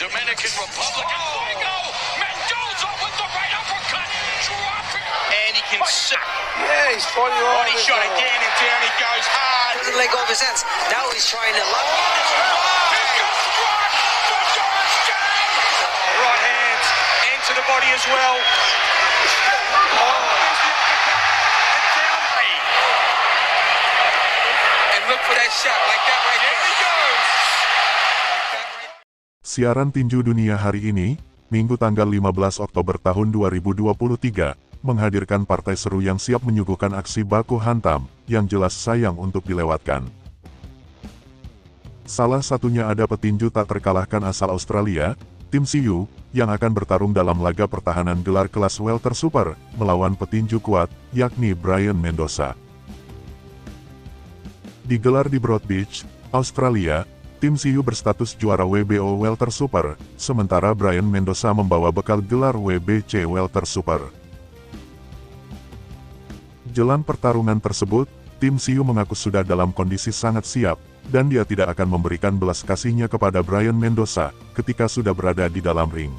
Dominican Republic. And Fuego! Mendoza with the right uppercut. Dropping. And he can sit. Yeah, he's fighting right. Body shot again, and down he goes hard. Doesn't let go of his hands. Now he's trying to lock He gets rocked. Right hands into the body as well. Oh, there's the uppercut. And down. And look for that shot like that right There there. he goes. Siaran tinju dunia hari ini, Minggu tanggal 15 Oktober tahun 2023, menghadirkan partai seru yang siap menyuguhkan aksi baku hantam, yang jelas sayang untuk dilewatkan. Salah satunya ada petinju tak terkalahkan asal Australia, Tim Siu, yang akan bertarung dalam laga pertahanan gelar kelas welter super, melawan petinju kuat, yakni Brian Mendoza. Digelar di Broad Beach, Australia, tim Siu berstatus juara WBO Welter Super, sementara Brian Mendoza membawa bekal gelar WBC Welter Super. Jelang pertarungan tersebut, tim Siu mengaku sudah dalam kondisi sangat siap, dan dia tidak akan memberikan belas kasihnya kepada Brian Mendoza ketika sudah berada di dalam ring.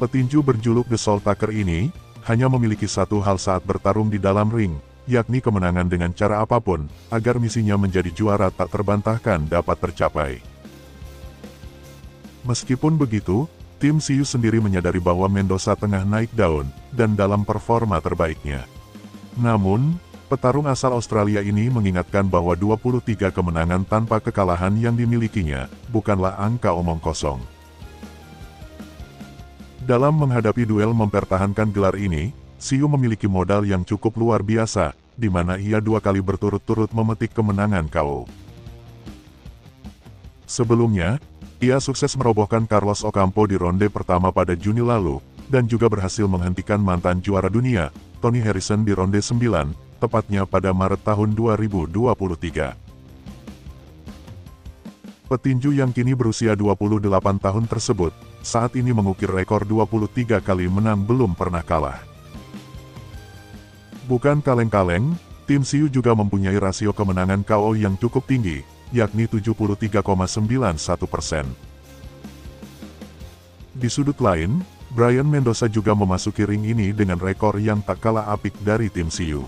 Petinju berjuluk The Soul Tucker ini, hanya memiliki satu hal saat bertarung di dalam ring, yakni kemenangan dengan cara apa pun, agar misinya menjadi juara tak terbantahkan dapat tercapai. Meskipun begitu, tim Siu sendiri menyadari bahwa Mendoza tengah naik daun, dan dalam performa terbaiknya. Namun, petarung asal Australia ini mengingatkan bahwa 23 kemenangan tanpa kekalahan yang dimilikinya, bukanlah angka omong kosong. Dalam menghadapi duel mempertahankan gelar ini, Siu memiliki modal yang cukup luar biasa, di mana ia dua kali berturut-turut memetik kemenangan KO. Sebelumnya, ia sukses merobohkan Carlos Ocampo di ronde pertama pada Juni lalu, dan juga berhasil menghentikan mantan juara dunia, Tony Harrison di ronde 9, tepatnya pada Maret tahun 2023. Petinju yang kini berusia 28 tahun tersebut, saat ini mengukir rekor 23 kali menang belum pernah kalah. Bukan kaleng-kaleng, tim Siu juga mempunyai rasio kemenangan KO yang cukup tinggi, yakni 73,91 persen. Di sudut lain, Brian Mendoza juga memasuki ring ini dengan rekor yang tak kalah apik dari tim Siu.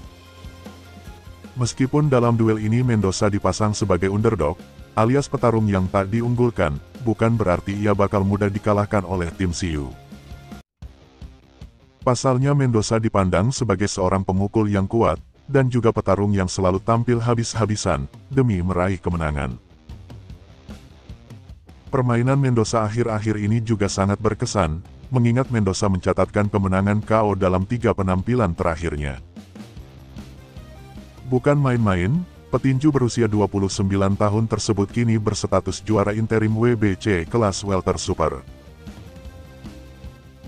Meskipun dalam duel ini Mendoza dipasang sebagai underdog, alias petarung yang tak diunggulkan, bukan berarti ia bakal mudah dikalahkan oleh tim Siu. Pasalnya Mendoza dipandang sebagai seorang pemukul yang kuat, dan juga petarung yang selalu tampil habis-habisan, demi meraih kemenangan. Permainan Mendoza akhir-akhir ini juga sangat berkesan, mengingat Mendoza mencatatkan kemenangan KO dalam tiga penampilan terakhirnya. Bukan main-main, petinju berusia 29 tahun tersebut kini berstatus juara interim WBC kelas welter super.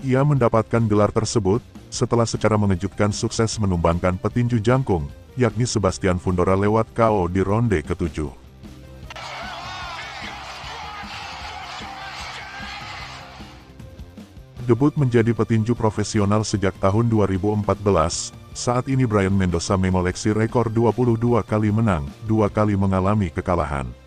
Ia mendapatkan gelar tersebut, setelah secara mengejutkan sukses menumbangkan petinju jangkung, yakni Sebastian Fundora lewat KO di ronde ketujuh. Debut menjadi petinju profesional sejak tahun 2014, saat ini Brian Mendoza mengoleksi rekor 22 kali menang, dua kali mengalami kekalahan.